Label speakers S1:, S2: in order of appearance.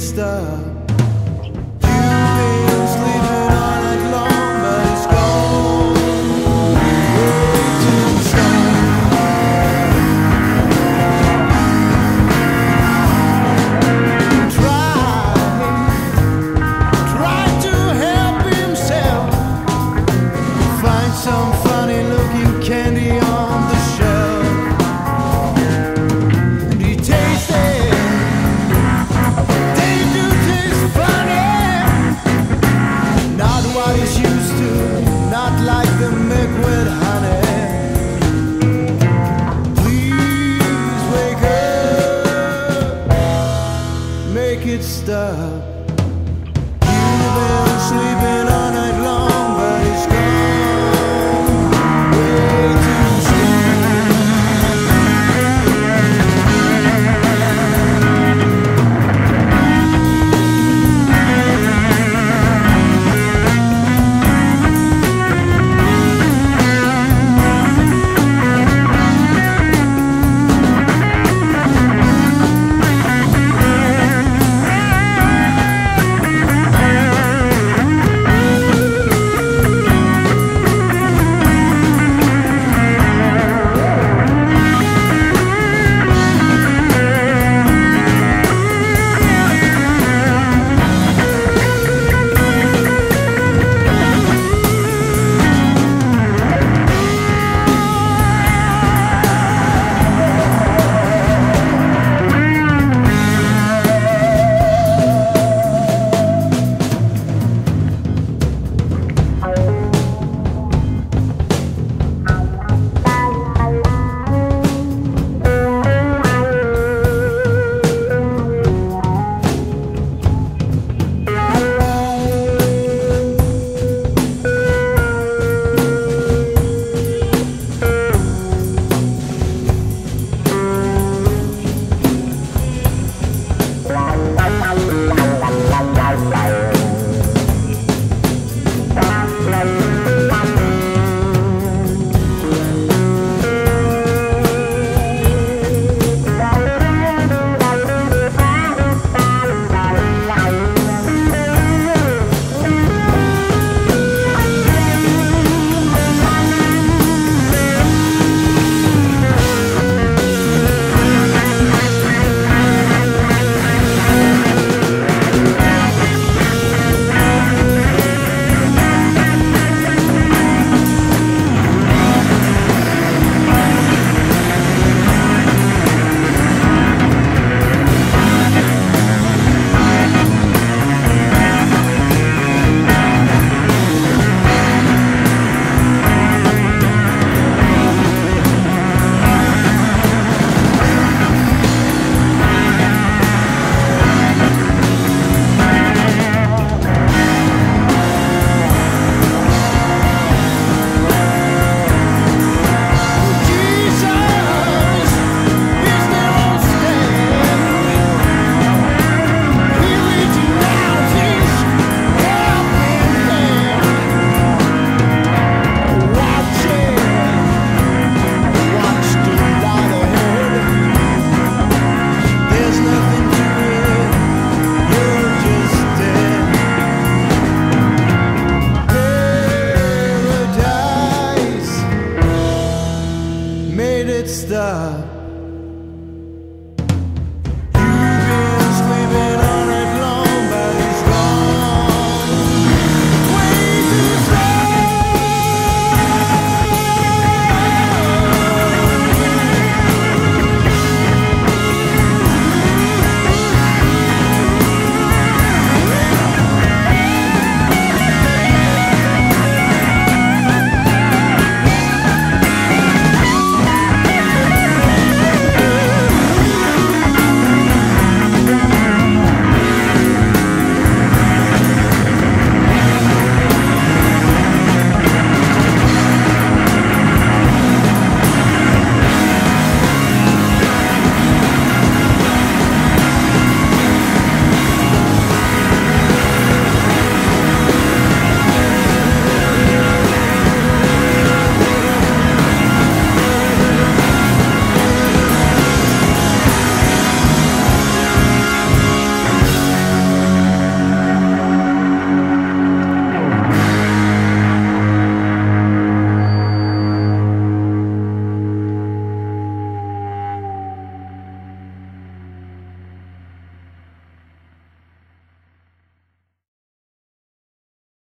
S1: stop. It stop. You've been sleeping